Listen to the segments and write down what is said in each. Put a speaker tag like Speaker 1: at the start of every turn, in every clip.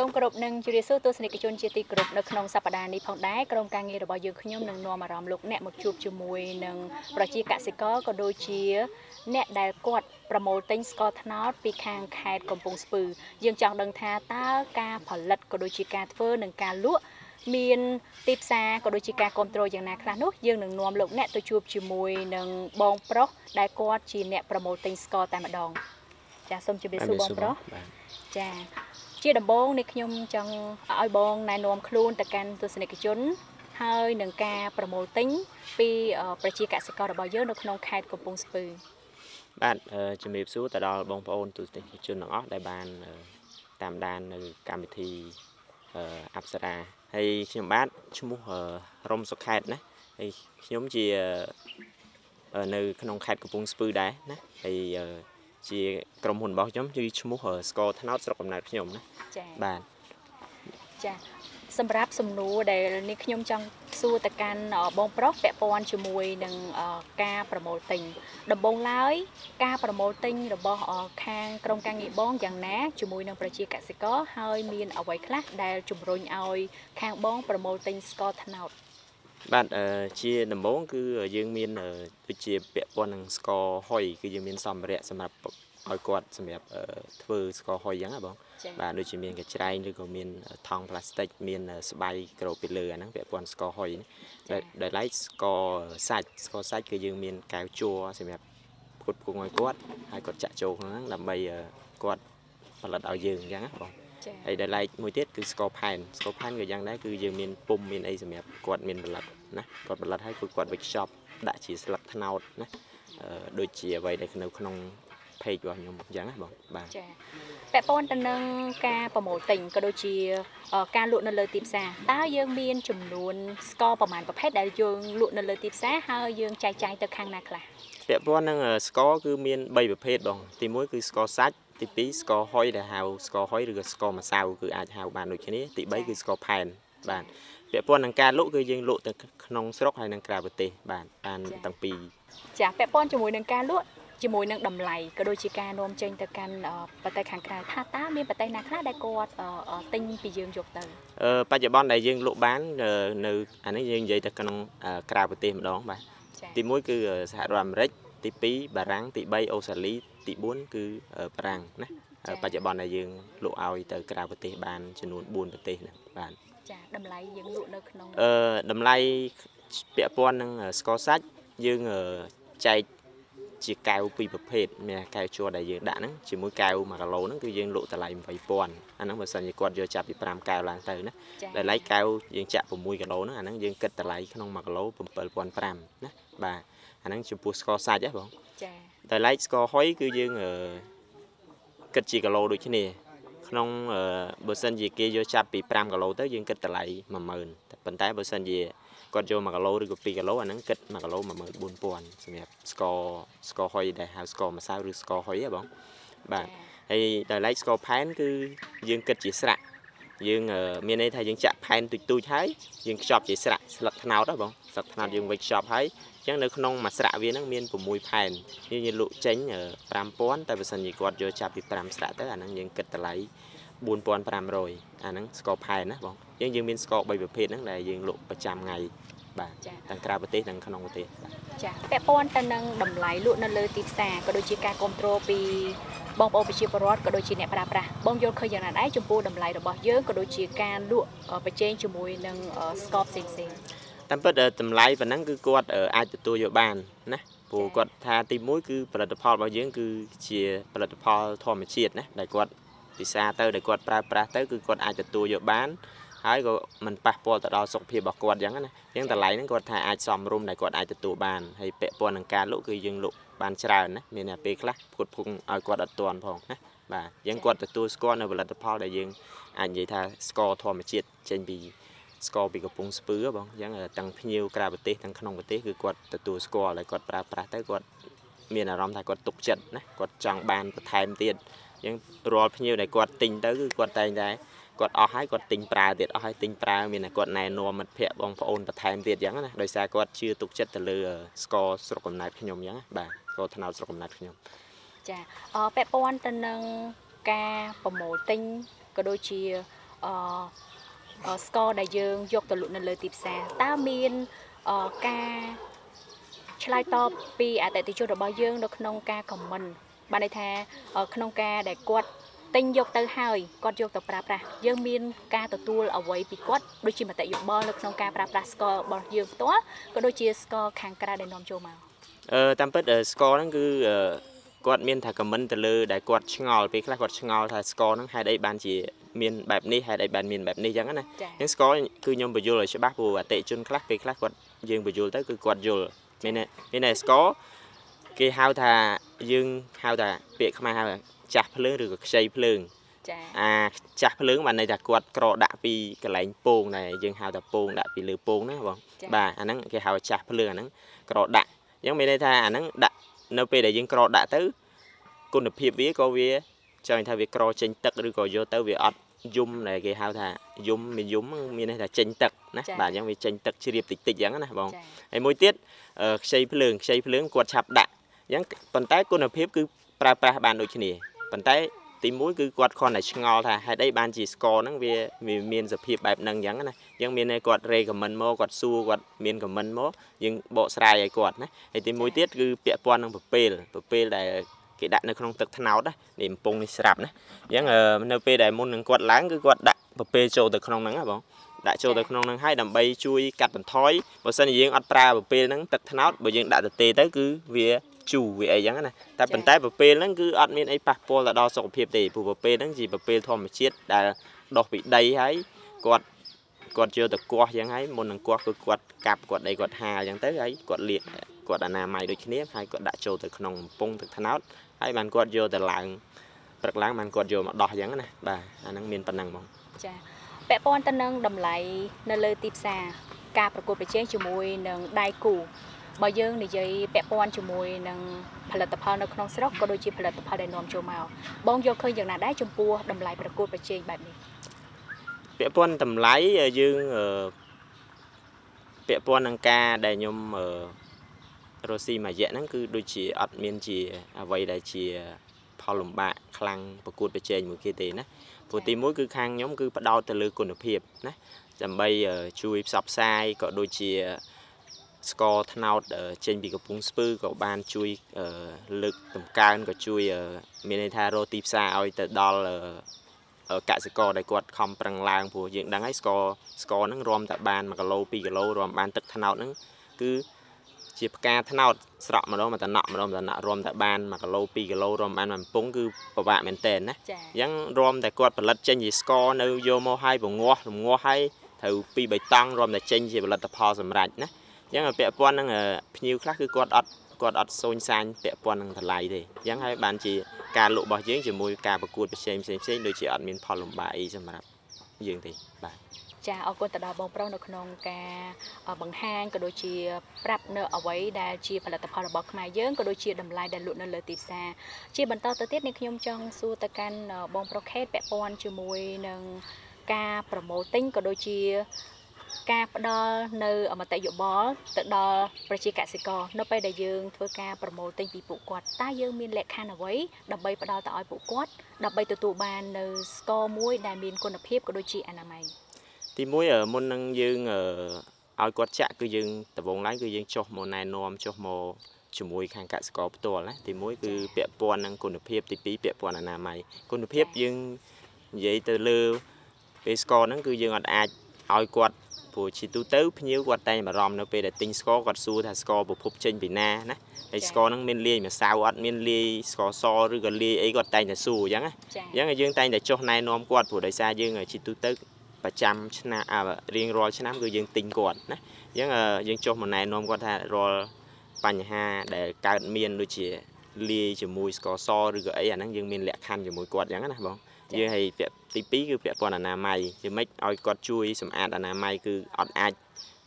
Speaker 1: សូមគោរពនឹងជម្រាបសួរទស្សនិកជនជាទីគោរពនៅក្នុងសប្តាហ៍នេះផងដែរក្រុមការងាររបស់យើងខ្ញុំនឹងនាំអារម្មណ៍លោកអ្នកមកជួបជាមួយនឹងប្រជាកសិករក៏ដូចជា អ្នកដែលគាត់ប្រមូលទិញស្ករត្នោតពីខាងខេត្តកំពង់ស្ពឺយើងចង់ដឹងថាតើការផលិតក៏ដូចជាការធ្វើនិងការលក់មានទីផ្សារក៏ដូចជាការគ្រប់គ្រងយ៉ាងណាខ្លះនោះយើងនឹងនាំលោកអ្នកទៅជួបជាមួយនឹងបងប្រុសដែលគាត់ជាអ្នកប្រមូលទិញស្ករតែម្ដងចាសូមជម្រាបសួរបងប្រុសចា ជាដំបូងនេះខ្ញុំចង់ឲ្យបងណែនាំខ្លួនទៅកាន់ទស្សនិកជនហើយនឹងការប្រមូលទិញពីប្រជាកសិកររបស់យើងនៅក្នុងខេត្តកំពង់ស្ពឺ
Speaker 2: បាទជំរាបសួរទៅដល់បងប្អូនទស្សនិកជនទាំងអស់ដែលបានតាមដាននៅកម្មវិធីអប្សរាហើយខ្ញុំបាទឈ្មោះរំសុខេតណាហើយខ្ញុំជានៅក្នុងខេត្តកំពង់ស្ពឺដែរណាហើយ ជាក្រុមហ៊ុនរបស់ខ្ញុំគឺឈ្មោះស្ករថ្នោតស្រុកកំណើតខ្ញុំណា
Speaker 1: ចា៎
Speaker 2: បាទ
Speaker 1: ចា៎សម្រាប់សំណួរដែលនេះខ្ញុំចង់សួរទៅកាន់បងប្រុសពាក់ព័ន្ធជាមួយនឹងការប្រមូលទិញដំបូងឡើយ ការប្រមូលទិញរបស់ខាងក្រុមការងារបងយ៉ាងណាជាមួយនឹងប្រជាកសិករហើយមានអ្វីខ្លះដែលជំរុញឲ្យខាងបងប្រមូលទិញស្ករត្នោត
Speaker 2: បាទជាដំបូងគឺយើងមានដូចជាពាក់ព័ន្ធនឹងស្ករហុយគឺយើងមានសម្ភារៈសម្រាប់ឲ្យគាត់សម្រាប់ធ្វើស្ករហុយអញ្ចឹងណាបងបាទដូចជាមានកញ្ច្រែងឬក៏មានថង់ផ្លាស្ទិកមានស្បៃក្របពីលើអាហ្នឹងពាក់ព័ន្ធស្ករហុយដែលឡែកស្ករសាច់ស្ករសាច់គឺយើងមានកែវជួរសម្រាប់ផ្គត់ផ្គង់ឲ្យគាត់ហើយគាត់ចាក់ចូលក្នុងហ្នឹងដើម្បីគាត់ផលិតឲ្យយើងអញ្ចឹងណាបង ហើយដែលឡែកមួយទៀតគឺស្ករផែនស្ករផែនក៏យ៉ាងដែរគឺយើងមានពុំមានអីសម្រាប់គាត់មានផលិតណាគាត់ផលិតឲ្យគឺគាត់វិខ្ចប់ដាក់ជាស្លឹកត្នោតណាដូចជាអ្វីដែលនៅក្នុង page របស់ខ្ញុំអញ្ចឹងណាបងបាទ
Speaker 1: ចាពាក់ព័ន្ធទៅនឹងការប្រមូលទិញក៏ដូចជាការលក់នៅលើទីផ្សារតើយើងមានចំនួនស្ករប្រមាណប្រភេទដែលយើងលក់នៅលើទីផ្សារហើយយើងចែកចាយទៅខាងណាខ្លះ
Speaker 2: ពាក់ព័ន្ធនឹងស្ករគឺមាន3ប្រភេទបងទី1គឺស្ករសាច់ ទី2ស្ករហុយដែលហៅស្ករហុយឬក៏ស្ករម្សៅគឺអាចហៅបានដូចគ្នាទី3គឺស្ករផែនបាទពាក់ព័ន្ធនឹងការលក់គឺយើងលក់ទៅក្នុងស្រុកហើយនិងក្រៅប្រទេសបាទបានទាំងពីរ
Speaker 1: ចាពាក់ព័ន្ធជាមួយនឹងការលក់ជាមួយនឹងតម្លៃក៏ដូចជាការនាំចេញទៅកាន់ប្រទេសខាងក្រៅថាតើមានប្រទេសណាខ្លះដែលគាត់ទិញពីយើងយកទៅ
Speaker 2: អឺបច្ចុប្បន្នដែលយើងលក់បាននៅអានេះយើងនិយាយទៅក្នុងក្រៅប្រទេសម្ដងបាទទី1គឺសហរដ្ឋអាមេរិកទី2បារាំងទី3អូស្ត្រាលី ទី4គឺបារាំងណាបច្ចុប្បន្នដែលយើងលក់ឲ្យទៅក្រៅប្រទេសបានចំនួន4ប្រទេសហ្នឹងបាទ
Speaker 1: ចាតម្លៃយើងលក់នៅក្នុង
Speaker 2: អឺតម្លៃពាក់ព័ន្ធនឹងស្ករសាច់យើងចែកជាកែវពីរប្រភេទមានកែវជ័រដែលយើងដាក់ហ្នឹងជាមួយកែវ1គីឡូហ្នឹងគឺយើងលក់តម្លៃ8000អាហ្នឹងបើសិនជាគាត់យកចាប់ពី5កែវឡើងទៅណាតម្លៃកែវយើងចាក់6គីឡូហ្នឹងអាហ្នឹងយើងគិតតម្លៃក្នុង1គីឡូ7500ណាបាទអាហ្នឹងចំពោះស្ករសាច់ហ៎បង
Speaker 1: ចា
Speaker 2: តម្លៃស្ករហុយគឺយើងគិតជាគីឡូដូចគ្នាក្នុងបើសិនជាគេយកចាប់ពី5គីឡូទៅយើងគិតតម្លៃ10000ប៉ុន្តែបើសិនជាគាត់យក1គីឡូឬក៏2គីឡូអាហ្នឹងគិត1គីឡូ14000សម្រាប់ស្ករស្ករហុយដែលហៅស្ករម្សៅឬស្ករហុយហ៎បងបាទហើយដល់ឡែកស្ករផែនគឺយើងគិតជាស្រាក់យើងមានន័យថាយើងចាក់ផែនទូចទូចហើយយើងខ្ចប់ជាស្រាក់ស្លឹកត្នោតហ៎បងស្លឹកត្នោតយើងវេចខ្ចប់ហើយអញ្ចឹងនៅក្នុងមួយស្រាក់វាហ្នឹងមាន6ផែនយើងយើងលក់ចេញ5000តែបើសិនជាគាត់យកចាប់ពី5ស្រាក់ទៅអាហ្នឹងយើងគិតតម្លៃ4500អាហ្នឹងស្ករផែនណាបងយើងយើងមានស្ករ3ប្រភេទហ្នឹងដែលយើងលក់ប្រចាំថ្ងៃបាទទាំងក្រៅប្រទេសទាំងក្នុងប្រទេសបាទ
Speaker 1: ចាពាក់ព័ន្ធទៅនឹងតម្លៃលក់នៅលើទីផ្សារក៏ដូចជាការគ្រប់គ្រងពីបងប្អូនប្រជាពលរដ្ឋក៏ដូចជាអ្នកប្រើប្រាស់បងយល់ឃើញយ៉ាងណាដែរចំពោះតម្លៃរបស់យើងក៏ដូចជាការលក់ប្រជែងជាមួយនឹងស្ករផ្សេងផ្សេង
Speaker 2: តាមពិតតម្លៃប៉ុណ្ណឹងគឺគាត់អាចទទួលយកបានណាព្រោះគាត់ថាទី1គឺផលិតផលរបស់យើងគឺជាផលិតផលធម្មជាតិណាដែលគាត់ពិសាទៅដែលគាត់ប្រើប្រាស់ទៅគឺគាត់អាចទទួលយកបានហើយក៏មិនប៉ះពាល់ទៅដល់សុខភាពរបស់គាត់អញ្ចឹងណាអញ្ចឹងតម្លៃហ្នឹងគាត់ថាអាចសមរម្យដែលគាត់អាចទទួលបានហើយពាក់ព័ន្ធនឹងការលក់គឺយើងលក់បានច្រើនណាមានតែពេលខ្លះផ្គត់ផ្គង់ឲ្យគាត់អត់ទាន់ផងណាបាទអញ្ចឹងគាត់ទទួលស្គាល់នៅផលិតផលដែលយើងអាចនិយាយថាស្ករធម្មជាតិចេញពី ស្ករពីកំពង់ស្ពឺបងអញ្ចឹងទាំងភ្ញៀវក្រៅប្រទេសទាំងក្នុងប្រទេសគឺគាត់ទទួលស្គាល់ហើយគាត់ប្រើប្រាស់ទៅគាត់មានអារម្មណ៍ថាគាត់ទុកចិត្តណាគាត់ចង់បានបន្ថែមទៀតអញ្ចឹងរាល់ភ្ញៀវដែលគាត់ទិញទៅគឺគាត់តែងតែគាត់អស់ហើយគាត់ទិញប្រើទៀតអស់ហើយទិញប្រើមានតែគាត់ណែនាំមិត្តភ័ក្តិបងប្អូនបន្ថែមទៀតអញ្ចឹងណាដោយសារគាត់ជឿទុកចិត្តទៅលើស្ករស្រុកកំណើតខ្ញុំអញ្ចឹងបាទស្ករត្នោតស្រុកកំណើតខ្ញុំ
Speaker 1: ចាអពាក់ព័ន្ធទៅនឹងការប្រមូលទិញក៏ដូចជាអឺអឺ ស្ករដែលយើងយកទៅលក់នៅលើទីផ្សារតើមានអឺការឆ្លើយតបពីអតិថិជនរបស់យើងនៅក្នុងការខមមិនបានន័យថាអឺក្នុងការដែលគាត់ទិញយកទៅហើយគាត់យកទៅប្រើប្រាស់យើងមានការទទួលអ្វីពីគាត់ដូចជាមតិយោបល់នៅក្នុងការប្រើប្រាស់ស្កររបស់យើងផ្ទាល់ក៏ដូចជាស្ករខាងក្រៅដែលនាំចូលមក
Speaker 2: អឺតាមពិតអឺស្ករហ្នឹងគឺអឺគាត់មានថាខមមិនទៅលើដែលគាត់ឆ្ងល់ពេលខ្លះគាត់ឆ្ងល់ថាស្ករហ្នឹងហេតុអីបានជា មានបែបនេះហេតុអីបានមានបែបនេះអញ្ចឹងណា
Speaker 1: ចា៎
Speaker 2: អញ្ចឹងស្ករគឺខ្ញុំបញ្យល់ឲ្យច្បាស់ព្រោះអតិថិជនខ្លះពេលខ្លះគាត់យើងបញ្យល់ទៅគឺគាត់យល់មានន័យមានន័យស្ករគេហៅថាយើងហៅថាពាក្យខ្មែរហៅថាចាស់ភ្លើងឬក៏ខ្ចីភ្លើង
Speaker 1: ចា
Speaker 2: អាចាស់ភ្លើងបានន័យថាគាត់ក្រដាក់ពីកន្លែងពងដែលយើងហៅថាពងដាក់ពីលើពងហ្នឹងបង
Speaker 1: ចា
Speaker 2: បាទអាហ្នឹងគេហៅចាស់ភ្លើងអាហ្នឹងក្រដាក់អញ្ចឹងមានន័យថាអាហ្នឹងដាក់នៅពេលដែលយើងក្រដាក់ទៅគុណភាពវាក៏វាចង់និយាយថាវាក្រចេញទឹកឬក៏យកទៅវាអត់ យំដែលគេហៅថាយំមានយំហ្នឹងមានន័យថាចេញទឹកណាបាទអញ្ចឹងវាចេញទឹកជ្រាបតិចតិចអញ្ចឹងណាបង
Speaker 1: ចា
Speaker 2: ហើយមួយទៀតអឺខ្ចីភ្លើងខ្ចីភ្លើងគាត់ឆាប់ដាក់អញ្ចឹងប៉ុន្តែគុណភាពគឺប្រើប្រាស់បានដូចគ្នាប៉ុន្តែទីមួយគឺគាត់គ្រាន់តែឆ្ងល់ថាហេតុអីបានជាស្ករហ្នឹងវាវាមានសភាពបែបហ្នឹងអញ្ចឹងណាអញ្ចឹងមានន័យគាត់រេខមមិនមកគាត់សួរគាត់មានខមមិនមកយើងបកស្រាយឲ្យគាត់ណាហើយទីមួយទៀតគឺពាក់ព័ន្ធនឹងប្រពេលប្រពេលដែល គេដាក់នៅក្នុងទឹកត្នោតណានេះកំពង់នេះស្រាប់ណាអញ្ចឹងអឺនៅពេលដែលមុននឹងគាត់ឡើងគឺគាត់ដាក់ប្រពេលចូលទៅក្នុងហ្នឹងណាបងដាក់ចូលទៅក្នុងហ្នឹងហើយដើម្បីជួយកាត់បន្ថយបើសិនជាយើងអត់ប្រើប្រពេលហ្នឹងទឹកត្នោតបើយើងដាក់ទទេទៅគឺវាជូរវាអីចឹងណាតែប៉ុន្តែប្រពេលហ្នឹងគឺអត់មានអីប៉ះពាល់ទៅដល់សុខភាពទេព្រោះប្រពេលហ្នឹងជាប្រពេលធម្មជាតិដែលដុះពីដីហើយគាត់គាត់យកទៅគាស់ចឹងហើយមុននឹងគាស់គឺគាត់កាប់គាត់អីគាត់ហាលចឹងទៅហើយគាត់លាកគាត់អនាម័យដូចគ្នាហើយគាត់ដាក់ចូលទៅក្នុងកំពង់ទឹកត្នោត ហើយបានគាត់យកទៅឡើងព្រឹកឡើងបានគាត់យកមកដោះចឹងណាបាទអាហ្នឹងមានប៉ុណ្ណឹងហ្មង
Speaker 1: ចាពាក់ព័ន្ធទៅនឹងតម្លៃនៅលើទីផ្សារការប្រកួតប្រជែងជាមួយនឹងដៃគូបើយើងនិយាយពាក់ព័ន្ធជាមួយនឹងផលិតផលនៅក្នុងស្រុកក៏ដូចជាផលិតផលដែលនាំចូលមកបងយកឃើញយ៉ាងណាដែរចំពោះតម្លៃប្រកួតប្រជែងបែបនេះ
Speaker 2: ពាក់ព័ន្ធតម្លៃយើងអឺពាក់ព័ន្ធនឹងការដែលខ្ញុំអឺ រស់ស៊ីមួយរយៈហ្នឹងគឺដូចជាអត់មានជាអ្វីដែលជាផលលំបាកខ្លាំងប្រកួតប្រជែងមួយគេទេណាព្រោះទីមួយគឺខាងខ្ញុំគឺផ្ដោតទៅលើគុណភាពណាដើម្បីអឺជួយផ្សព្វផ្សាយក៏ដូចជាស្ករត្នោតអឺចេញពីកំពង់ស្ពឺក៏បានជួយអឺលើកតម្កើងក៏ជួយអឺមានន័យថារកទីផ្សារឲ្យទៅដល់អឺអឺកសិករដែលគាត់ខំប្រឹងឡើងព្រោះយើងដឹងហើយស្ករស្ករហ្នឹងរួមតែបាន1គីឡូ2គីឡូរួមបានទឹកត្នោតហ្នឹងគឺ ជាផ្កាត្នោតស្រក់ម្ដងមកតំណក់ម្ដងមកតំណក់រួមតែបាន1គីឡូ2គីឡូរួមបានមួយកំពង់គឺពិបាកមែនតើណា
Speaker 1: ចា
Speaker 2: អញ្ចឹងរួមតែគាត់ផលិតចេញជាស្ករនៅយកមកឲ្យបង្ងាស់រងាស់ឲ្យត្រូវពី3តង់រួមតែចេញជាផលិតផលសម្រាប់ណាអញ្ចឹងពាក់ព័ន្ធនឹងអឺភ្ញៀវខ្លះគឺគាត់អត់គាត់អត់សូនសាញពាក់ព័ន្ធនឹងតម្លៃទេអញ្ចឹងហើយបានជាការលក់របស់យើងជាមួយការប្រកួតប្រជែងផ្សេងផ្សេងៗដូចជាអត់មានផលលំបាកអីសម្រាប់យើងទេបាទ
Speaker 1: ចាអរគុណទៅដល់បងប្រុសនៅក្នុងការអឺបង្ហាញក៏ដូចជាប្រាប់នៅអ្វីដែលជាផលិតផលរបស់ខ្មែរយើងក៏ដូចជាតម្លៃដែលលក់នៅលើទីផ្សារជាបន្តទៅទៀតនេះខ្ញុំចង់សួរទៅកាន់អឺបងប្រុសខេតពាក់ព័ន្ធជាមួយនឹងការប្រម៉ូទិញក៏ដូចជាការផ្ដល់នៅមតិយោបល់ទៅដល់ប្រជាកសិករនៅពេលដែលយើងធ្វើការប្រម៉ូទិញពីពួកគាត់តើយើងមានលក្ខខណ្ឌអ្វីដើម្បីផ្ដល់ទៅឲ្យពួកគាត់ដើម្បីទទួលបាននៅស្ករមួយដែលមានគុណភាពក៏ដូចជាអនាម័យ
Speaker 2: ទីមួយអឺមុននឹងយើងអឺឲ្យគាត់ចាក់គឺយើងដំបូងឡើងគឺយើងចុះមកណែនាំចុះមកជាមួយខាងកសិករផ្ទាល់ណាទីមួយគឺពាក់ព័ន្ធនឹងគុណភាពទីពីរពាក់ព័ន្ធអនាម័យគុណភាពយើងនិយាយទៅលើពេលស្ករហ្នឹងគឺយើងអត់អាចឲ្យគាត់ព្រោះជាទូទៅភ្ញៀវគាត់តែងបារម្ភនៅពេលដែលទិញស្ករគាត់សួរថាស្ករប្រភពចេញពីណាណាហើយស្ករហ្នឹងមានលាយម្សៅអត់មានលាយស្ករសឬក៏លាយអីគាត់តែងតែសួរអញ្ចឹងណា
Speaker 1: ចា
Speaker 2: អញ្ចឹងយើងតែងតែចុះណែនាំគាត់ព្រោះដោយសារយើងជាទូទៅ ប្រចាំឆ្នាំអារៀងរាល់ឆ្នាំគឺយើងទិញគាត់ណាអញ្ចឹងយើងចុះមកណែនាំគាត់ថារាល់បញ្ហាដែលកើតមានដូចជាលាយជាមួយស្ករសឬក៏អីអាហ្នឹងយើងមានលក្ខខណ្ឌជាមួយគាត់អញ្ចឹងណាបងយើងឲ្យពាក់ទី2គឺពាក់ព័ន្ធអនាម័យជាម៉េចឲ្យគាត់ជួយសម្អាតអនាម័យគឺអត់អាច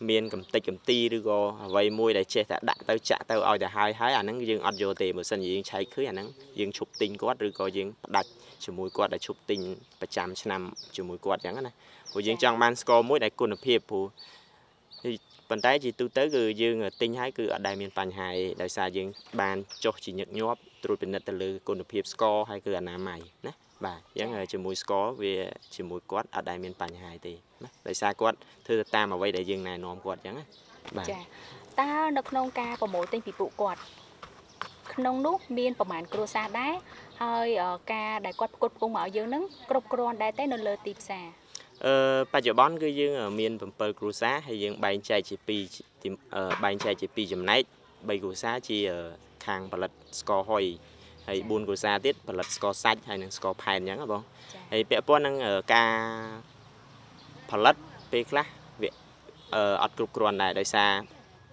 Speaker 2: មានកំតិចកំទីឬក៏អ្វីមួយដែលចេះតែដាក់ទៅចាក់ទៅឲ្យទៅហើយហើយអាហ្នឹងយើងអត់យកទេបើមិនជាយើងឆែកឃើញអាហ្នឹងយើងឈប់ទិញគាត់ឬក៏យើងផ្ដាច់ជាមួយគាត់ដែលឈប់ទិញប្រចាំឆ្នាំជាមួយគាត់អញ្ចឹងណាព្រោះយើងចង់បានស្ករមួយដែលគុណភាពព្រោះប៉ុន្តែជាទូទៅគឺយើងទិញហើយគឺអត់ដែលមានបញ្ហាទេដោយសារយើងបានចុះជាញឹកញាប់ត្រួតពិនិត្យទៅលើគុណភាពស្ករហើយគឺអនាម័យណា បាទអញ្ចឹងជាមួយស្ករវាជាមួយគាត់អត់ដែលមានបញ្ហាទេណាដោយសារគាត់ធ្វើទៅតាមអ្វីដែលយើងណែនាំគាត់អញ្ចឹងណាបាទ
Speaker 1: ចាតើនៅក្នុងការប្រមូលទិញពីពួកគាត់ក្នុងនោះមានប្រមាណគ្រួសារដែរហើយអឺការដែលគាត់ផ្គត់ផ្គង់មកឲ្យយើងនឹងគ្រប់គ្រាន់ដែរទេនៅលើទីផ្សារ
Speaker 2: អឺបច្ចុប្បន្នគឺយើងមាន7គ្រួសារហើយយើងបែងចែកជា2ទីអឺបែងចែកជា2ចំណែក3គ្រួសារជាខាងផលិតស្ករហុយ ហើយ4គ្រួសារទៀតផលិតស្ករសាច់ហើយនិងស្ករផែនអញ្ចឹងណាបង
Speaker 1: ចា
Speaker 2: ហើយពាក់ព័ន្ធនឹងអឺការផលិតពេលខ្លះវាអឺអត់គ្រប់គ្រាន់ដែរដោយសារ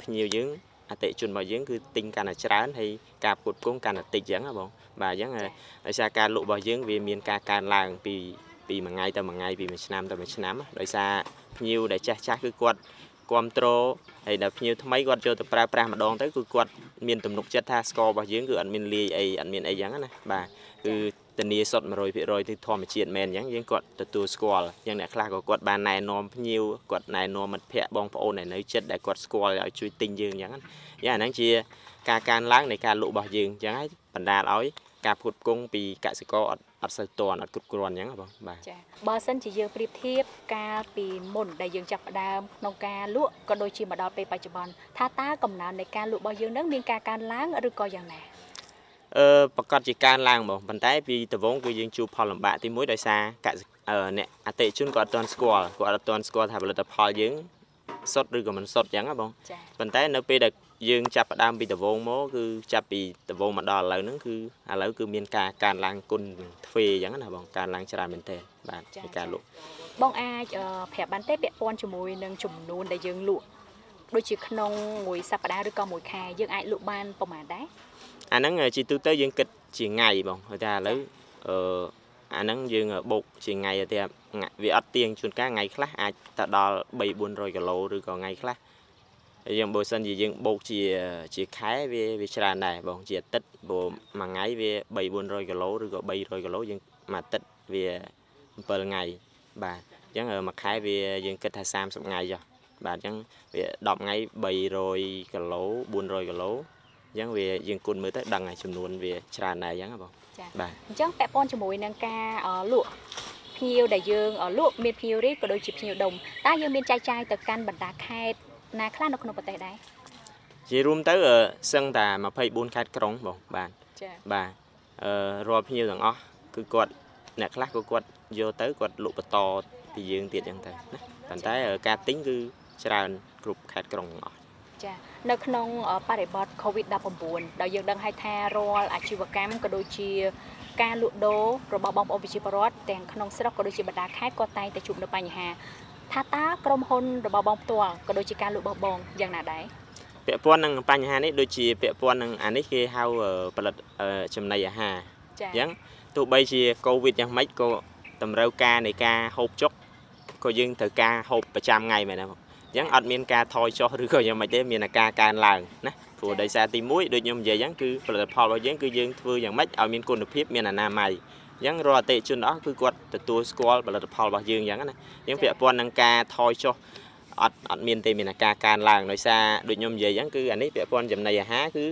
Speaker 2: ភ្ញៀវយើងអតិថិជនរបស់យើងគឺទិញកាន់តែច្រើនហើយការផ្គត់ផ្គង់កាន់តែតិចអញ្ចឹងណាបងបាទអញ្ចឹងអឺដោយសារការលក់របស់យើងវាមានការកើនឡើងពីពីមួយថ្ងៃទៅមួយថ្ងៃពីមួយឆ្នាំទៅមួយឆ្នាំណាដោយសារភ្ញៀវដែលចាស់ចាស់គឺគាត់ គ្រប់គ្រងហើយដល់ភ្ញៀវថ្មីគាត់ចូលទៅប្រើប្រាស់ម្ដងទៅគឺគាត់មានទំនុកចិត្តថាស្កររបស់យើងគឺអត់មានលាយអីអត់មានអីចឹងណាបាទគឺធានាសុទ្ធ100%គឺធម្មជាតិមែនអញ្ចឹងយើងគាត់ទទួលស្គាល់អញ្ចឹងអ្នកខ្លះក៏គាត់បានណែនាំភ្ញៀវគាត់ណែនាំមិត្តភ័ក្តិបងប្អូនដែលនៅជិតដែលគាត់ស្គាល់ឲ្យជួយទិញយើងអញ្ចឹងណាយ៉ាងអាហ្នឹងជាការកើនឡើងនៃការលក់របស់យើងអញ្ចឹងហើយបណ្ដាលឲ្យ ការផ្គត់ផ្គង់ពីកសិករអត់អត់សូវទាន់អត់គ្រប់គ្រាន់អញ្ចឹងហ៎បងបាទ
Speaker 1: ចាបើសិនជាយើងប្រៀបធៀបកាលពីមុនដែលយើងចាប់ផ្ដើមក្នុងការលក់ក៏ដូចជាមកដល់ពេលបច្ចុប្បន្នថាតើកំណើននៃការលក់របស់យើងនឹងមានការកើនឡើងឬក៏យ៉ាងណា
Speaker 2: អឺប្រកាសជាកើនឡើងបងប៉ុន្តែពីដំបូងគឺយើងជួបផលលំបាកទីមួយដោយសារកសិអឺអ្នកអតិថិជនគាត់អត់ទាន់ស្គាល់គាត់អត់ទាន់ស្គាល់ថាផលិតផលយើងសុទ្ធឬក៏មិនសុទ្ធអញ្ចឹងណាបង
Speaker 1: ចា
Speaker 2: ប៉ុន្តែនៅពេលដែល យើងចាប់ផ្ដើមពីដំបូងមកគឺចាប់ពីដំបូងមកដល់ឥឡូវហ្នឹងគឺឥឡូវគឺមានការកើនឡើងគុណទ្វេអញ្ចឹងណាបងកើនឡើងច្រើនមែនទែនបាទនៃការលក់
Speaker 1: បងអាចអឺប្រាប់បានទេពាក់ព័ន្ធជាមួយនឹងចំនួនដែលយើងលក់ដូចជាក្នុងមួយសប្តាហ៍ឬក៏មួយខែយើងអាចលក់បានប្រហែលដែរ
Speaker 2: អាហ្នឹងជាទូទៅយើងគិតជាថ្ងៃបងហើយតែឥឡូវអឺអាហ្នឹងយើងបូកជាថ្ងៃទៅថ្ងៃវាអត់ទៀងជួនកាលថ្ងៃខ្លះអាចទៅដល់3 400គីឡូឬក៏ថ្ងៃខ្លះហើ យយើងបើសិនជាយើងបូកជាជាខែវាវាច្រើនដែរបងជាអាទិត្យព្រោះមួយថ្ងៃវា3 400គីឡូឬក៏300គីឡូយើងមួយអាទិត្យវា7ថ្ងៃបាទអញ្ចឹងមួយខែវាយើងគិតថា30ថ្ងៃចុះបាទអញ្ចឹងវា10ថ្ងៃ300គីឡូ400គីឡូអញ្ចឹងវាយើងគុណមើលទៅដឹងហើយចំនួនវាច្រើនដែរអញ្ចឹងហ៎បង
Speaker 1: ចា
Speaker 2: បាទ
Speaker 1: អញ្ចឹងពាក់ព័ន្ធជាមួយនឹងការអឺលក់ភ្ញៀវដែលយើងអឺលក់មានភ្ញៀវរីកក៏ដូចជាភ្ញៀវដុំតើយើងមានចែកចាយទៅកាន់បណ្ដាខេត្ត ណាខ្លះនៅក្នុងប្រទេសដែរ
Speaker 2: ជារួមទៅអឺសឹងតែ24ខេត្តក្រុងបងបាទ
Speaker 1: ចា
Speaker 2: បាទអឺរាល់ភ្ញៀវទាំងអស់គឺគាត់អ្នកខ្លះក៏គាត់យកទៅគាត់លក់បន្តពីយើងទៀតអញ្ចឹងទៅណាប៉ុន្តែអឺការទិញគឺច្រើនគ្រប់ខេត្តក្រុងទាំងអស់
Speaker 1: ចានៅក្នុងអឺបរិបទ COVID-19 ដែលយើងដឹងហើយថារាល់អាជីវកម្មក៏ដូចជាការលក់ដូររបស់បងប្អូនប្រជាពលរដ្ឋទាំងក្នុងស្រុកក៏ដូចជាបណ្ដាខេត្តក៏តែងតែជួបនៅបញ្ហា ថាតើក្រុមហ៊ុនរបស់បងផ្ទាល់ក៏ដូចជាការលក់របស់បងយ៉ាងណាដែរ
Speaker 2: ពាក់ព័ន្ធនឹងបញ្ហានេះដូចជាពាក់ព័ន្ធនឹងអានេះគេហៅអឺផលិតអឺចំណីអាហារ
Speaker 1: ចា
Speaker 2: អញ្ចឹងទោះបីជាកូវីដយ៉ាងម៉េចក៏តម្រូវការនៃការហូបចុកក៏យើងត្រូវការហូបប្រចាំថ្ងៃមែនទេបងអញ្ចឹងអត់មានការថយចុះឬក៏យ៉ាងម៉េចទេមានតែការកើនឡើងណាព្រោះដោយសារទី1ដូចខ្ញុំនិយាយអញ្ចឹងគឺផលិតផលរបស់យើងគឺយើងធ្វើយ៉ាងម៉េចឲ្យមានគុណភាពមានអនាម័យ អញ្ចឹងរាល់អតិថិជនទាំងអស់គឺគាត់ទទួលស្គាល់ផលិតផលរបស់យើងអញ្ចឹងណាអញ្ចឹងពាក់ព័ន្ធនឹងការថយចុះអត់អត់មានទេមានតែការកើនឡើងដោយសារដូចខ្ញុំនិយាយអញ្ចឹងគឺអានេះពាក់ព័ន្ធចំណីអាហារគឺ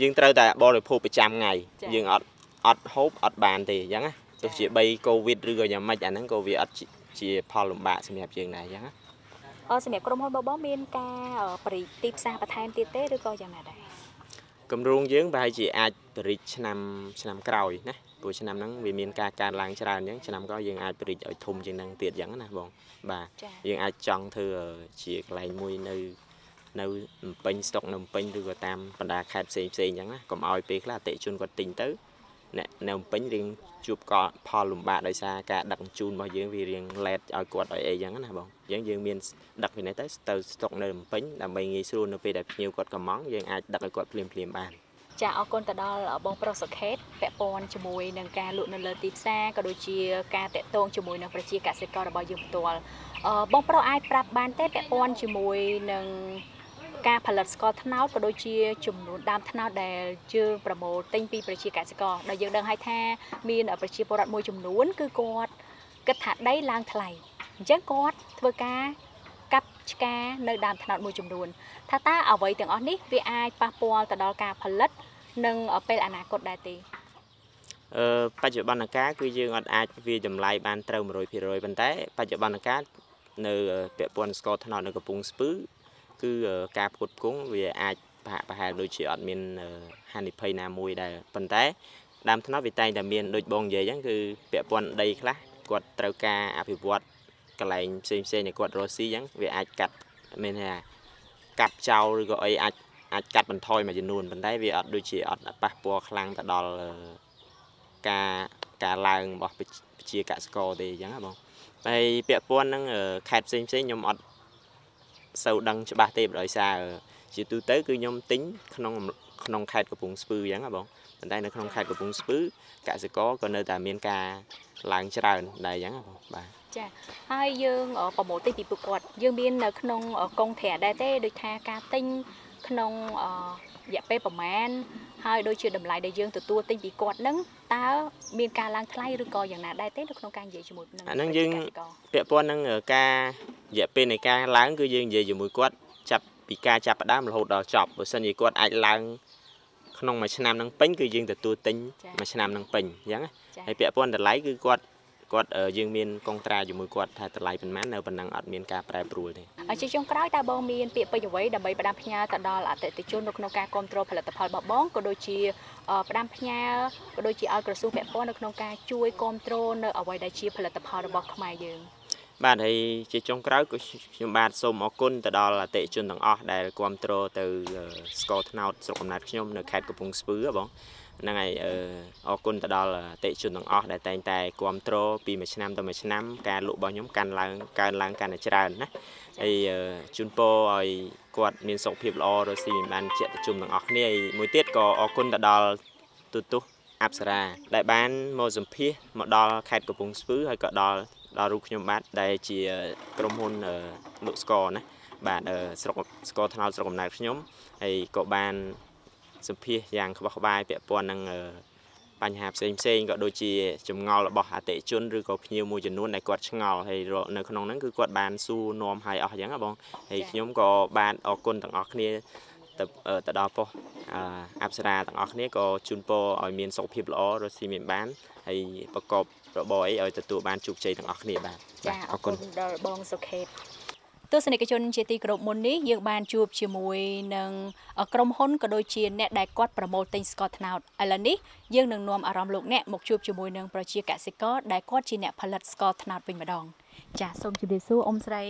Speaker 2: យើងត្រូវតែបរិភោគប្រចាំថ្ងៃយើងអត់អត់ហូបអត់បានទេអញ្ចឹងណាទោះជាបីកូវីដឬក៏យ៉ាងម៉េចអាហ្នឹងក៏វាអត់ជាជាផលលំបាកសម្រាប់យើងដែរអញ្ចឹងណា
Speaker 1: អឺសម្រាប់ក្រុមហ៊ុនរបស់បងមានការអឺបរិទីផ្សារបន្ថែមទៀតទេឬក៏យ៉ាងណាដែរ
Speaker 2: គម្រោងយើងប្រហែលជាអាចបរិចឆ្នាំឆ្នាំក្រោយណា ព្រោះឆ្នាំហ្នឹងវាមានការកើនឡើងច្រើនអញ្ចឹងឆ្នាំក្រោយយើងអាចបរិចឲ្យធំជាងហ្នឹងទៀតអញ្ចឹងណាបងបាទ
Speaker 1: ចា
Speaker 2: យើងអាចចង់ធ្វើជាកន្លែងមួយនៅនៅភ្នំពេញស្តុកនៅភ្នំពេញឬក៏តាមបណ្ដាខេត្តផ្សេងផ្សេងអញ្ចឹងណាកុំឲ្យពេលខ្លះអតិថិជនគាត់ទិញទៅអ្នកនៅភ្នំពេញរៀងជួបកលផលលំបាកដោយសារការដឹកជញ្ជូនរបស់យើងវារៀងឡេតឲ្យគាត់ឲ្យអីអញ្ចឹងណាបងអញ្ចឹងយើងមានដឹកពីនេះទៅទៅស្តុកនៅភ្នំពេញដើម្បីងាយស្រួលនៅពេលដែលភ្ញៀវគាត់កំងយើងអាចដឹកឲ្យគាត់ភ្លាមភ្លាមៗបាន
Speaker 1: ចាអរគុណទៅដល់បងប្រុសសុខេតពាក់ព័ន្ធជាមួយនឹងការលក់នៅលើទីផ្សារក៏ដូចជាការតាក់ទងជាមួយនឹងប្រជាកសិកររបស់យើងផ្ទាល់អឺបងប្រុសអាចប្រាប់បានទេពាក់ព័ន្ធជាមួយនឹងការផលិតស្ករត្នោតក៏ដូចជាចំនួនដើមត្នោតដែលយើងប្រមូលទិញពីប្រជាកសិករដែលយើងដឹងហើយថាមានប្រជាពលរដ្ឋមួយចំនួនគឺគាត់គិតថាដីឡើងថ្លៃអញ្ចឹងគាត់ធ្វើការកាប់ឆ្ការនៅដើមត្នោតមួយចំនួន ថាតើអ្វីទាំងអស់នេះវាអាចប៉ះពាល់ទៅដល់ការផលិត និងពេលអនាគតដែរទេ
Speaker 2: អឺបច្ចុប្បន្នកាលគឺយើងអត់អាចវាចម្លៃបានត្រូវ100%ប៉ុន្តែបច្ចុប្បន្នកាលនៅពាក់ព័ន្ធស្ករត្នោតនៅកំពង់ស្ពឺគឺការផ្គត់ផ្គង់វាអាចប្រហាក់ប្រហែលដូចជាអត់មានហានិភ័យណាមួយដែរប៉ុន្តែដើមត្នោតវាតែងតែមានដូចបងនិយាយអញ្ចឹងគឺពាក់ព័ន្ធដីខ្លះគាត់ត្រូវការអភិវឌ្ឍកន្លែងផ្សេងផ្សេងនៃគាត់រស់ស៊ីអញ្ចឹងវាអាចកាត់មានថា កាត់ចោលឬក៏អីអាចអាចកាត់បន្ថយមួយចំនួនប៉ុន្តែវាអត់ដូចជាអត់ប៉ះពាល់ខ្លាំងទៅដល់ការការឡើងរបស់ប្រជាកសិករទេអញ្ចឹងណាបងហើយពាក់ព័ន្ធនឹងខេត្តផ្សេងផ្សេងខ្ញុំអត់សូវដឹងច្បាស់ទេដោយសារជាទូទៅគឺខ្ញុំទិញក្នុងក្នុងខេត្តកំពង់ស្ពឺអញ្ចឹងណាបងប៉ុន្តែនៅក្នុងខេត្តកំពង់ស្ពឺកសិករក៏នៅតែមានការឡើងច្រើនដែរអញ្ចឹងបងបាទ
Speaker 1: ចាហើយយើងប្រមូលទិញពីពួកគាត់យើងមាននៅក្នុងកងត្រាដែរទេដូចថាការទិញក្នុងរយៈពេលប្រមាណហើយដូចជាតម្លៃដែលយើងទទួលទិញពីគាត់នឹងតើមានការឡើងថ្លៃឬក៏យ៉ាងណាដែរទេនៅក្នុងការនិយាយជាមួយ
Speaker 2: នឹងអានឹងយើងពាក់ព័ន្ធនឹងការរយៈពេលនៃការឡើងគឺយើងនិយាយជាមួយគាត់ចាប់ពីការចាប់ផ្ដើមរហូតដល់ចប់បើសិនជាគាត់អាចឡើងក្នុងមួយឆ្នាំនឹងពេញគឺយើងទទួលទិញមួយឆ្នាំនឹងពេញអញ្ចឹងហើយពាក់ព័ន្ធតម្លៃគឺគាត់ គាត់យើងមានកងត្រាជាមួយគាត់ថាតម្លៃប៉ុន្មាននៅប៉ុណ្ណឹងអត់មានការប្រែប្រួលទេ
Speaker 1: ជាចុងក្រោយតើបងមានពាក្យពេចន៍អ្វីដើម្បីផ្ដាំផ្ញើទៅដល់អតិថិជននៅក្នុងការគ្រប់គ្រងផលិតផលរបស់បងក៏ដូចជាផ្ដាំផ្ញើក៏ដូចជាឲ្យក្រសួងពាក់ព័ន្ធនៅក្នុងការជួយគ្រប់គ្រងនៅអ្វីដែលជាផលិតផលរបស់ខ្មែរយើង
Speaker 2: បាទហើយជាចុងក្រោយក៏ខ្ញុំបាទសូមអរគុណទៅដល់អតិថិជនទាំងអស់ដែលគ្រប់គ្រងទៅស្ករត្នោតស្រុកកំណើតខ្ញុំនៅខេត្តកំពង់ស្ពឺបង ហ្នឹងហើយអរគុណទៅដល់អតិថិជនទាំងអស់ដែលតែងតែគ្រប់គ្រងពីមួយឆ្នាំទៅមួយឆ្នាំការលក់របស់ខ្ញុំកាន់ឡើងកើនឡើងកាន់តែច្រើនណាហើយជូនពរឲ្យគាត់មានសុខភាពល្អរស់ស៊ីមានបានជាជុំទាំងអស់គ្នាហើយមួយទៀតក៏អរគុណទៅដល់ទូទុះអប្សរាដែលបានមកសម្ភាសមកដល់ខេត្តកំពង់ស្ពឺហើយក៏ដល់ដល់រូបខ្ញុំបាទដែលជាក្រុមហ៊ុនលក់ស្ករណាបាទស្រុកស្ករថ្នោតស្រុកកំណើតខ្ញុំហើយក៏បាន សម្ភាសយ៉ាងក្បោះក្បាយពាក់ព័ន្ធនឹងបញ្ហាផ្សេងផ្សេងក៏ដូចជាចម្ងល់របស់អតិជនឬក៏ភ្ញៀវមួយចំនួនដែលគាត់ឆ្ងល់ហើយនៅក្នុងហ្នឹងគឺគាត់បានសួរនាំឲ្យអស់អញ្ចឹងបងហើយខ្ញុំក៏បានអរគុណទាំងអស់គ្នាទៅទៅដល់ប៉ុសអប្សរាទាំងអស់គ្នាក៏ជូនពរឲ្យមានសុខភាពល្អរស់ស៊ីមានបានហើយប្រកបរបរអីឲ្យទទួលបានជោគជ័យទាំងអស់គ្នាបាទ
Speaker 1: ចាអរគុណដល់បងសុខេតទ ស្សនិកជនជាទីគោរពមុននេះយើងបានជួបជាមួយនឹងក្រុមហ៊ុនក៏ដូចជាអ្នកដែលគាត់ប្រមូលទិញស្ករត្នោតឥឡូវនេះយើងនឹងនាំអារម្មណ៍លោកអ្នកមកជួបជាមួយនឹងប្រជាកសិករដែលគាត់ជាអ្នកផលិតស្ករត្នោតវិញម្ដងចាសូមជម្រាបសួរអ៊ំស្រី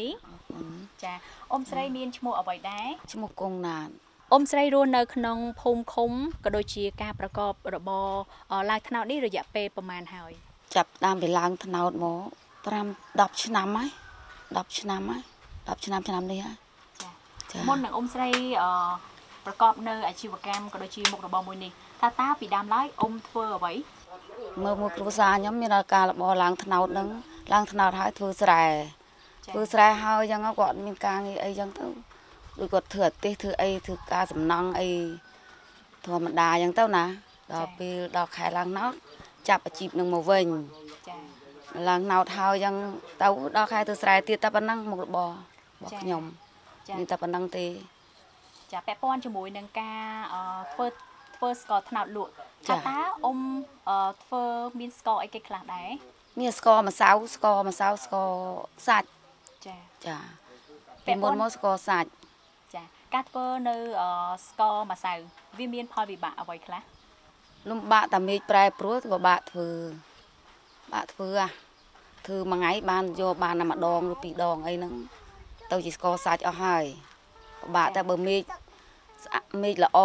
Speaker 1: ចាអ៊ំស្រីមានឈ្មោះអ្វីដែរ
Speaker 3: ឈ្មោះគង់ណាន
Speaker 1: អ៊ំស្រីរស់នៅក្នុងភូមិឃុំក៏ដូចជាការប្រកបរបរឡើងត្នោតនេះរយៈពេលប្រហែលហើយ
Speaker 3: ចាប់តាមពីឡើងត្នោតមក5 10ឆ្នាំហើយ10ឆ្នាំហើយ 10ឆ្នាំឆ្នាំនេះហើយ
Speaker 1: ចាមុននឹងអ៊ំស្រីអប្រកបនៅអាជីវកម្មក៏ដូចជាមុខរបរមួយនេះថាតើពីដើមឡើយអ៊ំធ្វើអ្វី
Speaker 3: មើលមួយគ្រួសារខ្ញុំមានការរបរឡើងត្នោតនឹងឡើងត្នោតហើយធ្វើស្រែធ្វើស្រែហើយអញ្ចឹងគាត់មានការងារអីអញ្ចឹងទៅដូចគាត់ធ្វើអាទិសធ្វើអីធ្វើការសំណង់អីធម្មតាអញ្ចឹងទៅណាដល់ពេលដល់ខែឡើងណោតចាប់អាជីពនឹងមកវិញចាឡើងណោតហើយអញ្ចឹងទៅដល់ខែទៅស្រែទៀតតែប៉ុណ្ណឹងមុខរបរ របស់ខ្ញុំមានតែប៉ុណ្ណឹងទេ
Speaker 1: ចាពាក់ព័ន្ធជាមួយនឹងការធ្វើធ្វើស្ករត្នោតលក់ចាតើអ៊ំធ្វើមានស្ករអីគេខ្លះដែរ
Speaker 3: មានស្ករម្សៅស្ករម្សៅស្ករសាច់ចាចាពីមុនមកស្ករសាច់
Speaker 1: ចាការធ្វើនៅស្ករម្សៅវាមានផលវិបាកអ្វីខ្លះ
Speaker 3: លំបាកតែមេឃប្រែប្រួលក៏បាក់ធ្វើបាក់ធ្វើអាធ្វើមួយថ្ងៃបានយកបានតែម្ដងឬពីរដងអីហ្នឹង ទៅជាស្ករសាច់អស់ហើយពិបាកតែបើមេឃមេឃល្អ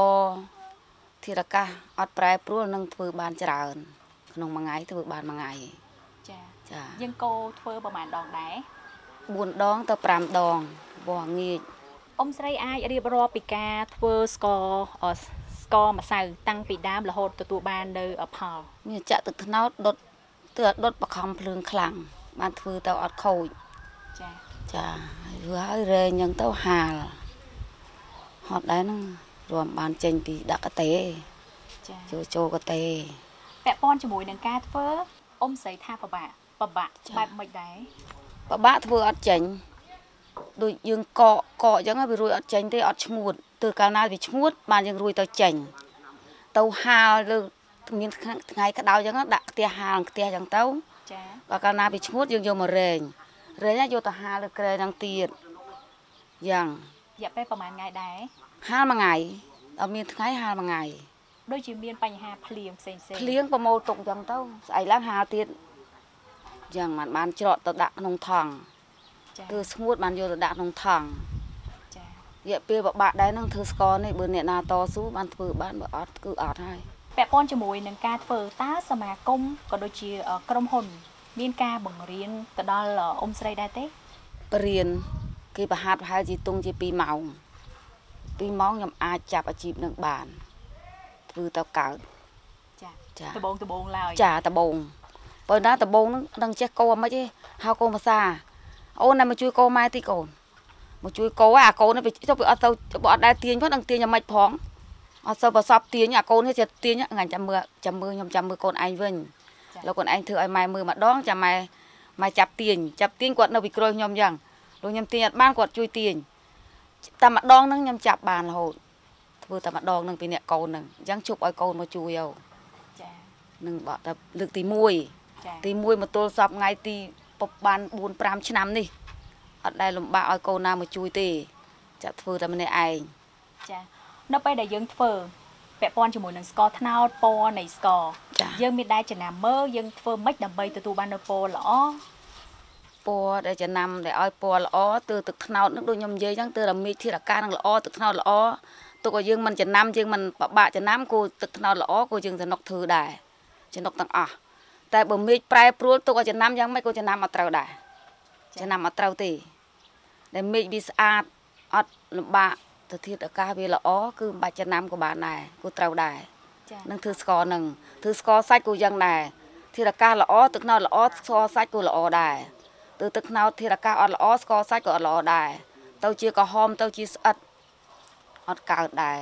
Speaker 3: ធាតុអាកាសអត់ប្រែប្រួលនឹងធ្វើបានច្រើន ក្នុងមួយថ្ងៃធ្វើបានមួយថ្ងៃ
Speaker 1: ចាចាយើងកោធ្វើប្រហែលដងដែរ
Speaker 3: 4ដងទៅ5ដងបងងាយ
Speaker 1: អ៊ំស្រីអាចរៀបរាប់ពីការធ្វើស្ករស្ករម្សៅតាំងពីដើមរហូតទទួលបាននៅផល
Speaker 3: មានចាក់ទឹកត្នោតដុតទើដុតបខំភ្លើងខ្លាំងបានធ្វើទៅអត់ខូចចាចា ធ្វើហើយរែងហ្នឹងទៅហាលហត់ដែរហ្នឹងរួមបានចេញពីដាក់កតេចាចូលចូលកតេ
Speaker 1: ពាក់ព័ន្ធជាមួយនឹងការធ្វើអ៊ំស្រីថាប្របាក់ប្របាក់បែបមិនដែរ
Speaker 3: ប្របាក់ធ្វើអត់ចេញដូចយើងកកកកអញ្ចឹងវារួយអត់ចេញទេអត់ឈ្ងួតទើកាលណាវាឈ្ងួតបានយើងរួយទៅចេញទៅហាលលើមានថ្ងៃក្តៅអញ្ចឹងដាក់ខ្ទះហាលខ្ទះអញ្ចឹងទៅ
Speaker 1: ចា
Speaker 3: បើកាលណាវាឈ្ងួតយើងយកមករែង រែងយកទៅហាលលើក្រែហ្នឹងទៀតយ៉ាង
Speaker 1: រយៈពេលប្រហែលថ្ងៃដែរ
Speaker 3: ហាលមួយថ្ងៃអត់មានថ្ងៃហាលមួយថ្ងៃ
Speaker 1: ដូចជាមានបញ្ហាភ្លៀងផ្សេងផ្សេង
Speaker 3: ភ្លៀងប្រមូលទុកអញ្ចឹងទៅស្អែកឡើងហាលទៀតយ៉ាងបានបានច្រកទៅដាក់ក្នុងថង់
Speaker 1: ចា
Speaker 3: គឺស្ងួតបានយកទៅដាក់ក្នុងថង់
Speaker 1: ចា
Speaker 3: រយៈពេលបបាក់ដែរនឹងធ្វើស្ករនេះបើអ្នកណាតស៊ូបានធ្វើបានបើអត់គឺអត់ហើយ
Speaker 1: ពាក់ព័ន្ធជាមួយនឹងការធ្វើតើសមាគមក៏ដូចជាអឺក្រុមហ៊ុន មានការបង្រៀនទៅដល់អ៊ុំស្រីដែរទេ
Speaker 3: បរៀនគេប្រហាត់ប្រហែលជាទុងជា2ម៉ោង2ម៉ោងខ្ញុំអាចចាប់អាជីពនឹងបានធ្វើទៅកើត
Speaker 1: ចា
Speaker 3: ចា
Speaker 1: ដបងដបងឡើយ
Speaker 3: ចាដបងបើណាដបងនឹងដឹងចេះកោមិនទេហៅកូនភាសាអូនណាមកជួយកោម៉ែតិចកូនមកជួយកោអាកូននេះទៅវាអត់ទៅបើអត់ដែរទាញផងនឹងទាញយ៉ាងម៉េចផងអត់សូវប្រសពទាញអាកូននេះចេះទាញងាញ់ចាំមើលចាំមើលខ្ញុំចាំមើលកូនឯងវិញ លោកខ្លួនឯងធ្វើឲ្យម៉ែមើលម្ដងចាំម៉ែម៉ែចាប់ទាញចាប់ទាញគាត់នៅពីក្រួយខ្ញុំយ៉ាងលោកខ្ញុំទាញអត់បានគាត់ជួយទាញតែម្ដងហ្នឹងខ្ញុំចាប់បានរហូតធ្វើតែម្ដងហ្នឹងពីអ្នកកូនហ្នឹងអញ្ចឹងជប់ឲ្យកូនមកជួយយោ
Speaker 1: ចា
Speaker 3: នឹងបកតែលើកទី1ទី1មកទល់សពថ្ងៃទីពបបាន4 5ឆ្នាំនេះអត់ដែលលំបាកឲ្យកូនណាមកជួយទេចាក់ធ្វើតែម្នាក់ឯង
Speaker 1: ចានៅពេលដែលយើងធ្វើពាក់ព័ន្ធជាមួយនឹងស្ករថ្នោតពណ៌នៃស្ករ យើងមានដែរចំណាំមើលយើងធ្វើម៉េចដើម្បីទទួលបាននូវពណ៌ល្អ
Speaker 3: ពណ៌ដែលចំណាំដែលឲ្យពណ៌ល្អទើទឹកត្នោតនឹងដូចខ្ញុំនិយាយចឹងទើរមីធារការនឹងល្អទឹកត្នោតល្អទុកឲ្យយើងមិនចំណាំយើងមិនបបាក់ចំណាំគូទឹកត្នោតល្អគូយើងសំណុកធ្វើដែរសំណុកទាំងអស់តែបើមេឃប្រែប្រួលទុកឲ្យចំណាំយ៉ាងម៉េចគូចំណាំអត់ត្រូវដែរចំណាំអត់ត្រូវទេដែលមេឃវាស្អាតអត់លំបាកទៅធាតុអាកាសវាល្អគឺមិនបាច់ចំណាំក៏បានដែរគូត្រូវដែរ
Speaker 1: ចា
Speaker 3: នឹងធ្វើស្ករនឹងធ្វើស្ករសាច់ក៏យ៉ាងដែរធាតុអាកាសល្អទឹកត្នោតល្អស្ករសាច់ក៏ល្អដែរទៅទឹកត្នោតធាតុអាកាសអត់ល្អស្ករសាច់ក៏អត់ល្អដែរទៅជាក្រហមទៅជាស្អិតអត់កើតដែរ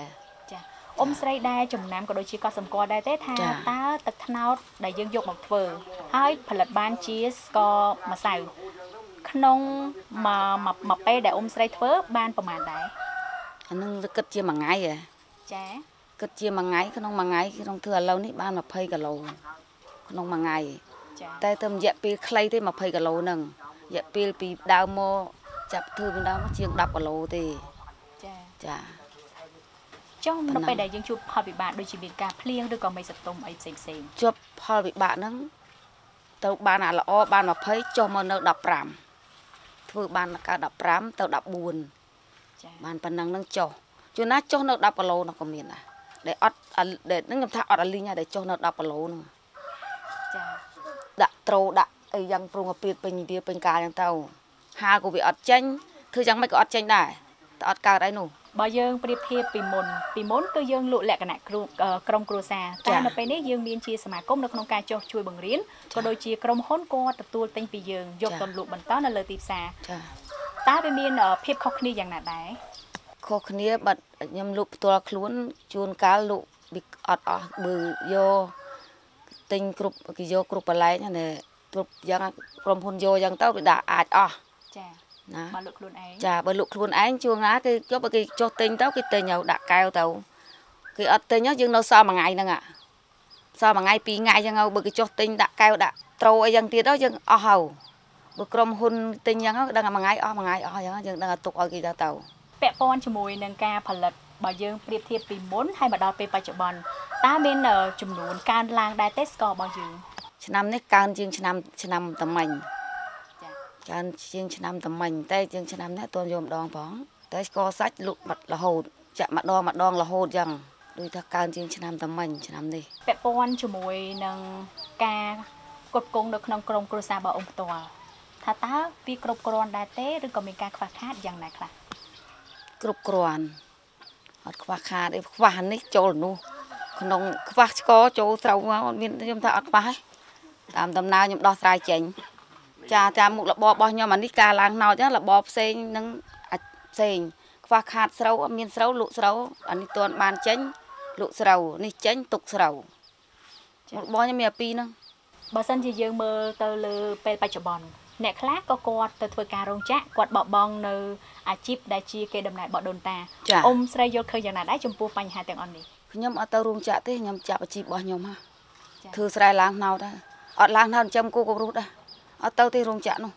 Speaker 1: ចាអ៊ុំស្រីដែរចំណាំក៏ដូចជាក៏សម្គាល់ដែរទេថា
Speaker 3: ចា
Speaker 1: តើទឹកត្នោតដែលយើងយកមកធ្វើហើយផលិតបានជាស្កម្សៅក្នុងមួយមួយមួយពេលដែលអ៊ុំស្រីធ្វើបានប្រហែលដែរ
Speaker 3: អានឹងគិតជាមួយថ្ងៃហ៎
Speaker 1: ចា
Speaker 3: គិតជាមួយថ្ងៃក្នុងមួយថ្ងៃក្នុងធ្វើឥឡូវនេះបាន20គីឡូក្នុងមួយថ្ងៃ
Speaker 1: ចា
Speaker 3: តែទៅរយៈពេលខ្លីទេ20គីឡូហ្នឹងរយៈពេលពីដើមមកចាប់ធ្វើពីដើមមកជាង10គីឡូទេ
Speaker 1: ចា
Speaker 3: ចា
Speaker 1: ចុះ
Speaker 3: ប៉ុ
Speaker 1: នៅ
Speaker 3: ណ្ណា
Speaker 1: ពេលដែលយើងជួបផលវិបាកដូចជាមានការភ្លៀងឬក៏មេសតុំអីផ្សេងផ្សេង
Speaker 3: ជាប់ផលវិបាកហ្នឹងទៅបានអាល្អបាន20ចុះមកនៅ15ធ្វើបានកើត15ទៅ14
Speaker 1: ចា
Speaker 3: បានប៉ុណ្ណឹងហ្នឹងចុះជួនណាចុះនៅ10គីឡូនោះក៏មានដែរ ដែលអត់អាដែលហ្នឹងខ្ញុំថាអត់អាលីងដែរដែលចុះនៅ10គីឡូហ្នឹង
Speaker 1: ចា
Speaker 3: ដាក់ត្រូដាក់អីយ៉ាងប្រងអាពីតពេញវាពេញកាលយ៉ាងទៅហាលក៏វាអត់ចេញធ្វើយ៉ាងម៉េចក៏អត់ចេញដែរតែអត់កើតអីនោះ
Speaker 1: បើយើងប្រៀបធៀបពីមុនពីមុនគឺយើងលក់លក្ខណៈគ្រូអឺក្រុមគ្រួសារតែ
Speaker 3: ចា៎
Speaker 1: នៅពេលនេះយើងមានជាសមាគមនៅក្នុងការចុះជួយបង្រៀនក៏ដូចជាក្រុមហ៊ុនគាត់ទទួលទិញពីយើងយក
Speaker 3: ចា៎
Speaker 1: ទៅលក់បន្តនៅលើទីផ្សារ
Speaker 3: ចា
Speaker 1: តើវាមានអឺភាពខុសគ្នាយ៉ាងណាដែរ
Speaker 3: ខុសគ្នាបាត់ ខ្ញុំលក់ផ្ទាល់ខ្លួនជួនកាលលក់វាអត់អស់បើយកទិញគ្រប់គេយកគ្រប់បន្លែងហ្នឹងណាគ្រប់យ៉ាងក្រុមហ៊ុនយកយ៉ាងទៅវាដាក់អាចអស់
Speaker 1: ចា៎
Speaker 3: ណា
Speaker 1: មកលក់ខ្លួនឯង
Speaker 3: ចាបើលក់ខ្លួនឯងជួនណាគេយកបើគេចុះទិញទៅគេទិញឲ្យដាក់កែវទៅគេអត់ទិញទៅយើងនៅសល់មួយថ្ងៃហ្នឹងអាសល់មួយថ្ងៃពីរថ្ងៃចឹងទៅបើគេចុះទិញដាក់កែវដាក់ត្រូអីចឹងទៀតទៅយើងអស់ហើយបើក្រុមហ៊ុនទិញចឹងទៅដឹងតែមួយថ្ងៃអស់មួយថ្ងៃអស់ចឹងយើងដឹងតែទុកឲ្យគេទៅទៅ
Speaker 1: ពាក់ព័ន្ធជាមួយនឹងការផលិតបើយើងប្រៀបធៀបពីមុនហើយមកដល់ពេលបច្ចុប្បន្នតើមានអឺចំនួនកើនឡើងដែរទេស្កររបស់យើង
Speaker 3: ឆ្នាំនេះកើនជាងឆ្នាំឆ្នាំតមិញ
Speaker 1: ចា៎
Speaker 3: កើនជាងឆ្នាំតមិញតែជាងឆ្នាំនេះអត់ទាន់យកម្ដងផងតែស្ករសាច់លក់បាត់រហូតចាក់ម្ដងម្ដងរហូតចឹងដូចថាកើនជាងឆ្នាំតមិញឆ្នាំនេះ
Speaker 1: ពាក់ព័ន្ធជាមួយនឹងការគ្រប់គ្រងនៅក្នុងក្រុមគ្រួសាររបស់អង្គផ្ទាល់ថាតើវាគ្រប់គ្រាន់ដែរទេឬក៏មានការខ្វះខាតយ៉ាងណាខ្លះ
Speaker 3: គ្រប់គ្រាន់អត់ខ្វះខាតអីខ្វះនេះចូលនោះក្នុងខ្វះស្ករចូលស្រូវមកអត់មានខ្ញុំថាអត់ខ្វះទេតាមដំណើរខ្ញុំដោះស្រាយចេញចាតាមមុខរបររបស់ខ្ញុំអានេះការឡើងណោចហ្នឹងរបរផ្សេងនឹងអាចផ្សេងខ្វះខាតស្រូវអត់មានស្រូវលក់ស្រូវអានេះទាន់បានចេញលក់ស្រូវនេះចេញទុកស្រូវមុខរបរខ្ញុំមានអាពីរហ្នឹង
Speaker 1: បើសិនជាយើងមើលទៅលើពេលបច្ចុប្បន្ន អ្នកខ្លះក៏គាត់ទៅធ្វើការរោងចក្រគាត់បបង់នៅអាជីពដែលជាគេដំណើររបស់ដូនតា
Speaker 3: ចា
Speaker 1: អ៊ំស្រីយល់ឃើញយ៉ាងណាដែរចំពោះបញ្ហាទាំងអស់នេះ
Speaker 3: ខ្ញុំអត់ទៅរួមចាក់ទេខ្ញុំចាប់អាជីពរបស់ខ្ញុំហ่าធ្វើស្រែឡើងថ្នោតដែរអត់ឡើងថ្នោតចិញ្ចឹមគូក៏រុះដែរអត់ទៅទេរោងចក្រនោះ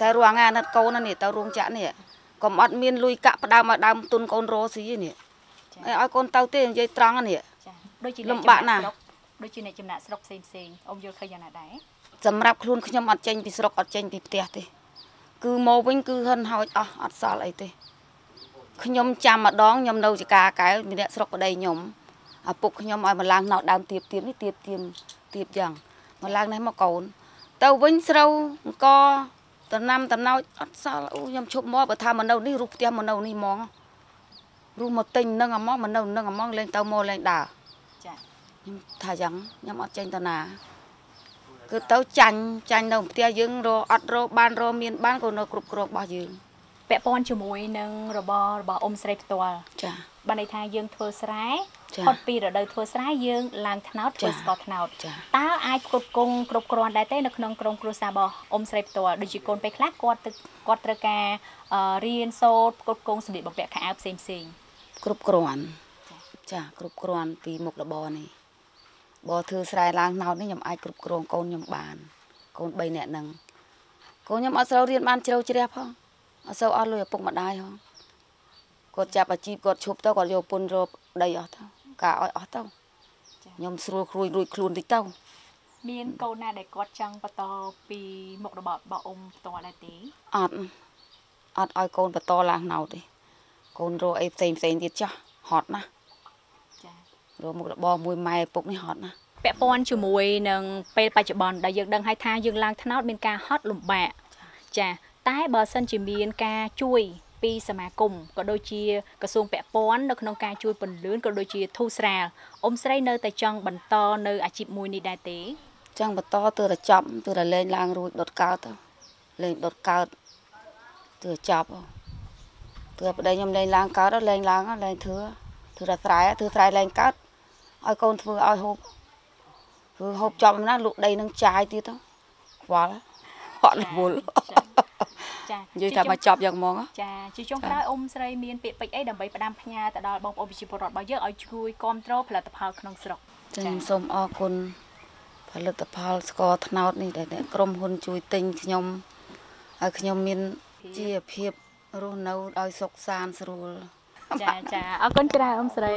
Speaker 3: តែរួងអាណិតកូននេះទៅរោងចក្រនេះកុំអត់មានលុយកាក់ផ្ដើមឲ្យដើមទុនកូនរោស៊ីនេះអីឲ្យកូនទៅទេនិយាយត្រង់នេះ
Speaker 1: ចាដូចជា
Speaker 3: លំបាកណាស់
Speaker 1: ស្រុកដូចជាអ្នកចំណាក់ស្រុកផ្សេងផ្សេងៗអ៊ំយល់ឃើញយ៉ាងណាដែរ
Speaker 3: សម្រាប់ខ្លួនខ្ញុំអត់ចេញពីស្រុកអត់ចេញពីផ្ទះទេ គឺមកវិញគឺហិនហោចអស់អត់សល់អីទេខ្ញុំចាំម្ដងខ្ញុំនៅចកាកែវមានអ្នកស្រុកប្តីខ្ញុំឪពុកខ្ញុំឲ្យមកឡើងណោដើមទៀបទៀបនេះទៀបទៀមទៀបយ៉ាងមកឡើងនេះមកកូន ទៅវិញស្រូវអង្គតំណាំតំណោចអត់សល់អូខ្ញុំឈប់មកបើថាមកនៅនេះរូបផ្ទះមកនៅនេះហ្មងរូបមកទិញនឹងហ្មងមកនៅនឹងហ្មងលេងទៅមកលេងដើរ
Speaker 1: ចា
Speaker 3: ខ្ញុំថាយ៉ាងខ្ញុំអត់ចេញទៅណា គឺទៅចាញ់ចាញ់នៅផ្ទះយើងរកអត់រកបានរកមានបានក៏នៅគ្រប់គ្រងរបស់យើង
Speaker 1: ពាក់ព័ន្ធជាមួយនឹងរបររបស់អ៊ំស្រីផ្ទាល់
Speaker 3: ចា
Speaker 1: បានន័យថាយើងធ្វើស្រែ
Speaker 3: ចា
Speaker 1: ផុតពីរដូវធ្វើស្រែយើងឡើងថ្នោតធ្វើ
Speaker 3: ចា
Speaker 1: ស្ករថ្នោត
Speaker 3: ចា
Speaker 1: តើអាចផ្គត់ផ្គង់គ្រប់គ្រាន់ដែរទេនៅក្នុងក្រុមគ្រួសាររបស់អ៊ំស្រីផ្ទាល់ដូចជាកូនពេលខ្លះគាត់ទឹកគាត់ត្រូវការអឺរៀនសូត្រផ្គត់ផ្គង់សម្លៀកបំពាក់ខោអាវផ្សេងផ្សេងៗ
Speaker 3: គ្រប់គ្រាន់ចាគ្រប់គ្រាន់ពីមុខរបរនេះ បើធ្វើស្រែឡើងណោតនេះខ្ញុំអាចគ្រប់គ្រងកូនខ្ញុំបានកូន3នាក់ហ្នឹងកូនខ្ញុំអត់ស្រូវរៀនបានជ្រៅជ្រះផងអត់សូវអស់លុយឪពុកម្ដាយហងគាត់ចាប់អាជីពគាត់ឈប់ទៅគាត់យកពុនរកដីអស់ទៅការឲ្យអស់ទៅខ្ញុំស្រួលគ្រួយរួចខ្លួនតិចទៅ
Speaker 1: មានកូនណាដែលគាត់ចង់បន្តពីមុខរបររបស់អ៊ំផ្ទាល់ដែរទេ
Speaker 3: អត់អត់ឲ្យកូនបន្តឡើងណោតទេកូនរកអីផ្សេងផ្សេងទៀតចាស់ហត់ណាស់
Speaker 1: ចា
Speaker 3: រកមុខរបរមួយម៉ែឪពុកនេះហត់ណាស់
Speaker 1: ពាក់ព័ន្ធជាមួយនឹងពេលបច្ចុប្បន្នដែលយើងដឹងហើយថាយើងឡើងថ្នោតមានការហត់លំបាកចាតែបើសិនជាមានការជួយពីសមាគមក៏ដូចជាក្រសួងពាក់ព័ន្ធនៅក្នុងការជួយពន្លឿនក៏ដូចជាធូរស្រាលអ៊ំស្រីនៅតែចង់បន្តនៅអាជីពមួយនេះដែរទេ
Speaker 3: ចឹងបន្តទើរតែចប់ទើរតែលេងឡើងរួចដុតកើតទៅលេងដុតកើតទើរចប់ទើរប្តីខ្ញុំលេងឡើងកើតទៅលេងឡើងលេងធ្វើធ្វើតែស្រែធ្វើស្រែលេងកើត ឲ្យកូនធ្វើឲ្យហូបធ្វើហូបចប់ណាលក់ដីនឹងចាយទៀតទៅខ្វល់ហត់រវល់
Speaker 1: ចា
Speaker 3: និយាយថាមកចប់យ៉ាងហ្មងហ៎
Speaker 1: ចាជាចុងក្រោយអ៊ំស្រីមានពាក្យពេចន៍អីដើម្បីផ្ដាំផ្ញើទៅដល់បងប្អូនប្រជាពលរដ្ឋរបស់យើងឲ្យជួយគ្រប់គ្រងផលិតផលក្នុងស្រុក
Speaker 3: ចឹងខ្ញុំសូមអរគុណផលិតផលស្ករត្នោតនេះដែលដែលក្រុមហ៊ុនជួយទិញខ្ញុំឲ្យខ្ញុំមានជីវភាពរស់នៅដោយសុខសាន្តស្រួល
Speaker 1: ចាចាអរគុណច្រើនអ៊ំស្រី